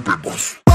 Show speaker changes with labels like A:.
A: pedaço.